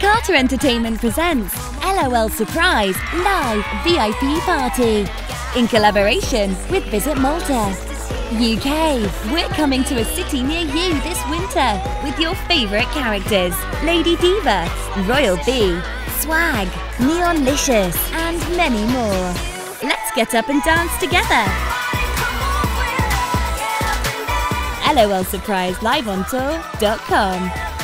Carter Entertainment presents LOL Surprise Live VIP Party in collaboration with Visit Malta. UK, we're coming to a city near you this winter with your favourite characters Lady Diva, Royal Bee, Swag, Neon Neonlicious, and many more. Let's get up and dance together. LOL Surprise Live on Tour.com.